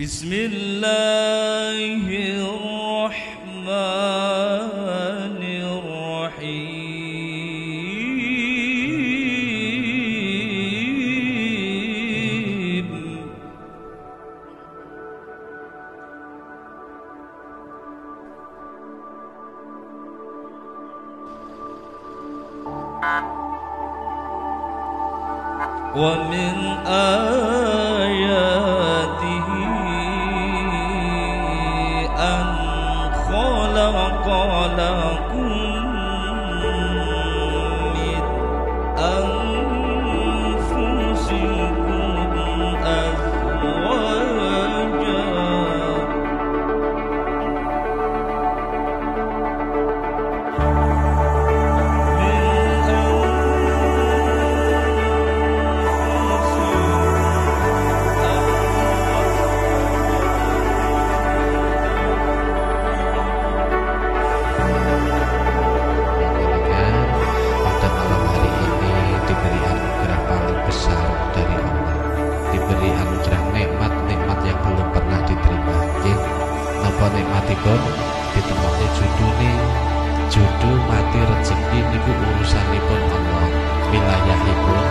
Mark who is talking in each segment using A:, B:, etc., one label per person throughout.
A: بسم الله الرحمن الرحيم. ومن آياته خلق
B: napa nikmatipun ditemokne judulnya judul mati rezeki niku urusanipun Allah wilayahipun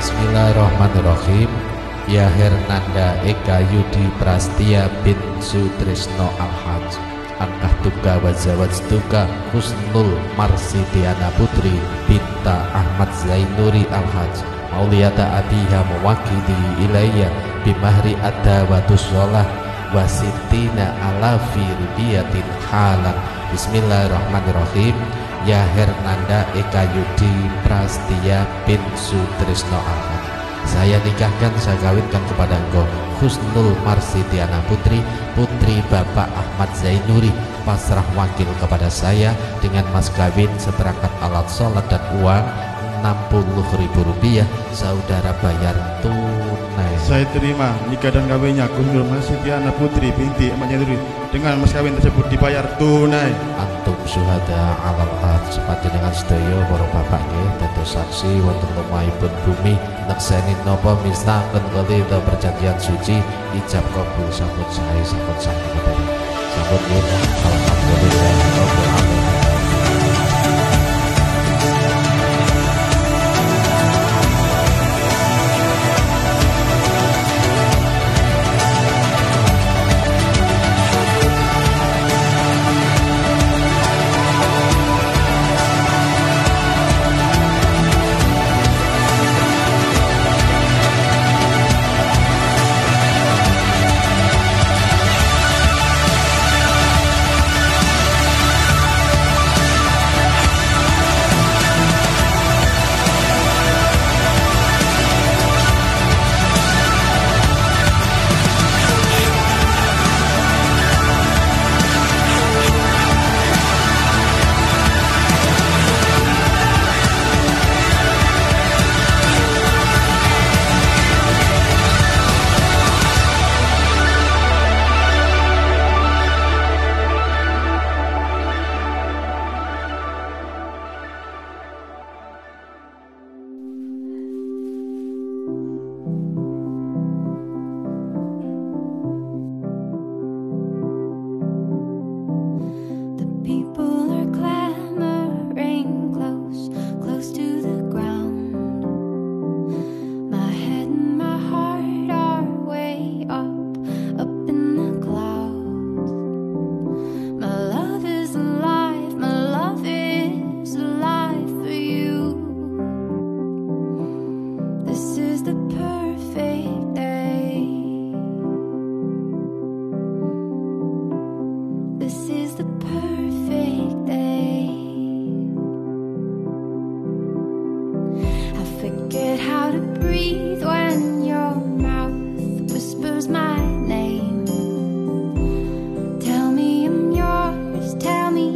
B: Bismillahirrahmanirrahim. Ya Hernanda Eka Yudi Prastia bin Sutrisno Alhaj Angkah tuka wazawaj tuka Husnul Marsidiana Putri Binta Ahmad Zainuri Alhaj Mauliyata Abiha mewakili ilayya Bimahri ada sholah Wasitina ala firbiyatin halan. Bismillahirrahmanirrahim. Ya Hernanda Eka Yudi Prastia bin Sutrisno Ahmad Saya nikahkan, saya kawinkan kepada engkau. Husnul Marsidiana Putri Putri Bapak Ahmad Zainuri Pasrah wakil kepada saya Dengan mas kawin seperangkat alat sholat dan uang 60 ribu rupiah Saudara bayar tunai.
C: Saya terima nikah dan kawinnya Kusnul Masyidiana Putri binti Yaduri dengan mas kawin tersebut dibayar tunai.
B: antum syuhada alal ard dengan sedaya para bapak nggih dados saksi wonten lemahipun bumi. Nekseni napa mistaken kalih perjanjian suci ijab kabul sampun sae sampun sah kabeh sampun nggih alhamdulillah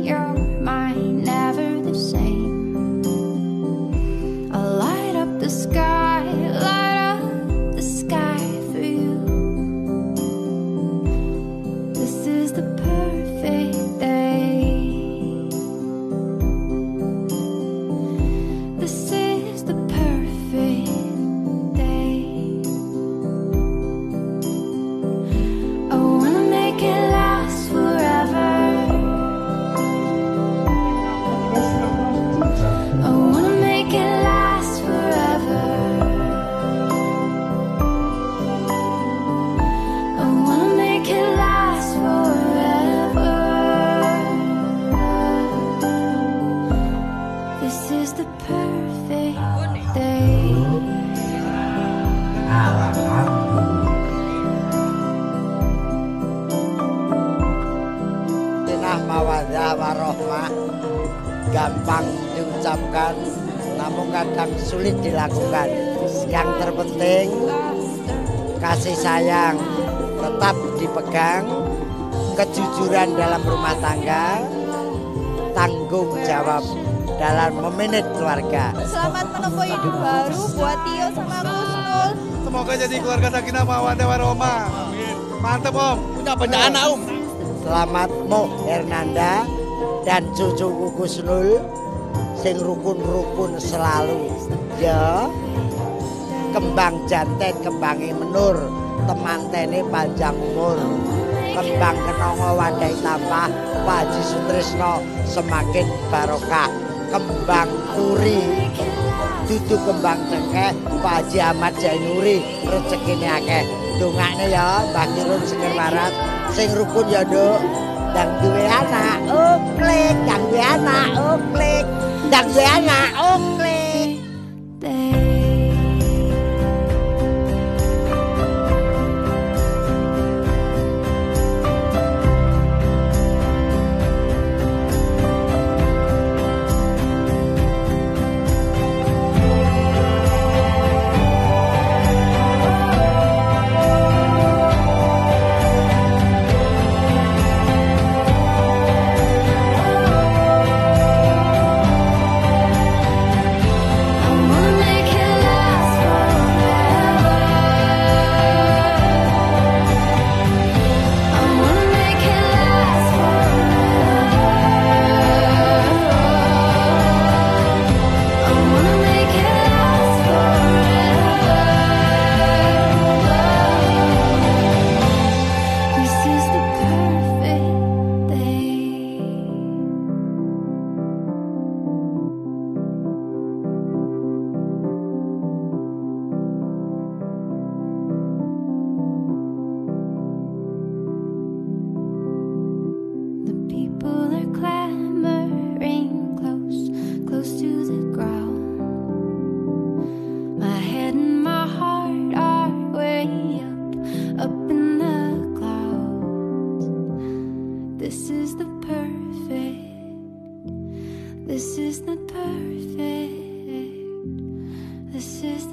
B: your This is the perfect day.
D: mawadah warohmah gampang diucapkan namun kadang sulit dilakukan yang terpenting kasih sayang tetap dipegang kejujuran dalam rumah tangga tanggung jawab dalam memanage keluarga
E: Selamat menempuh hidup baru buat Tio sama Kusnul.
F: Semoga jadi keluarga sakinah mawaddah warahmah. Mantep Om. Punya banyak anak Om.
D: Selamat Mo Hernanda dan cucu Gus Nul sing rukun-rukun selalu ya kembang janten kembangi menur temantene panjang umur kembang kenongo wadai tambah Pak Haji Sutrisno semakin barokah kembang turi dudu kembang cengkeh Pak Haji Ahmad Jainuri rezekine akeh. Dongakne ya Mbah Kirun Singir Barat sing rukun ya Nduk. Dan duwe anak oh klik dan duwe anak oh klik dan duwe anak oh
G: This is the perfect. This is the perfect. This is